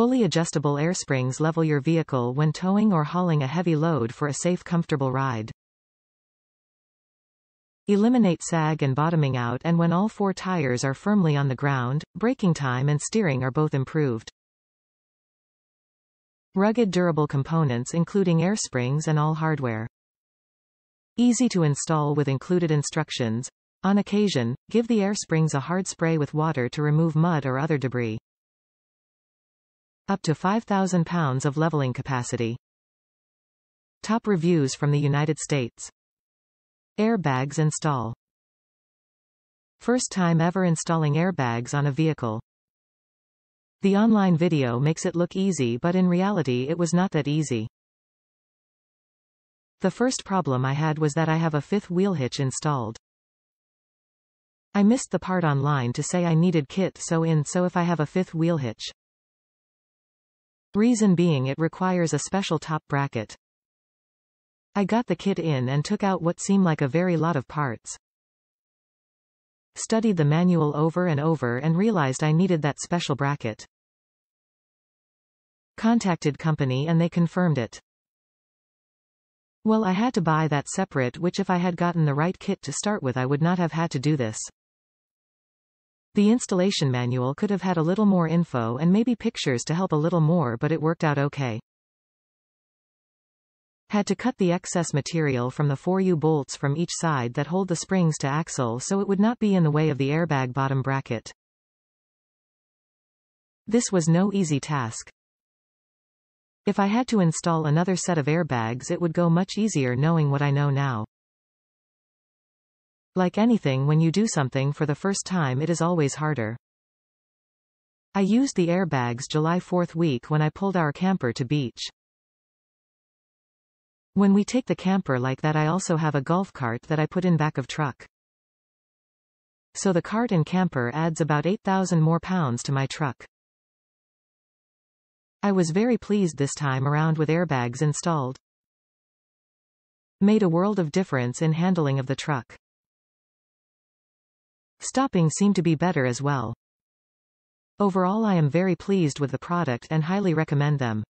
Fully adjustable air springs level your vehicle when towing or hauling a heavy load for a safe comfortable ride. Eliminate sag and bottoming out and when all four tires are firmly on the ground, braking time and steering are both improved. Rugged durable components including air springs and all hardware. Easy to install with included instructions. On occasion, give the air springs a hard spray with water to remove mud or other debris. Up to 5,000 pounds of leveling capacity. Top reviews from the United States. Airbags install. First time ever installing airbags on a vehicle. The online video makes it look easy but in reality it was not that easy. The first problem I had was that I have a fifth wheel hitch installed. I missed the part online to say I needed kit so in so if I have a fifth wheel hitch. Reason being it requires a special top bracket. I got the kit in and took out what seemed like a very lot of parts. Studied the manual over and over and realized I needed that special bracket. Contacted company and they confirmed it. Well I had to buy that separate which if I had gotten the right kit to start with I would not have had to do this. The installation manual could have had a little more info and maybe pictures to help a little more but it worked out okay. Had to cut the excess material from the 4U bolts from each side that hold the springs to axle so it would not be in the way of the airbag bottom bracket. This was no easy task. If I had to install another set of airbags it would go much easier knowing what I know now. Like anything when you do something for the first time it is always harder. I used the airbags July 4th week when I pulled our camper to beach. When we take the camper like that I also have a golf cart that I put in back of truck. So the cart and camper adds about 8,000 more pounds to my truck. I was very pleased this time around with airbags installed. Made a world of difference in handling of the truck. Stopping seemed to be better as well. Overall I am very pleased with the product and highly recommend them.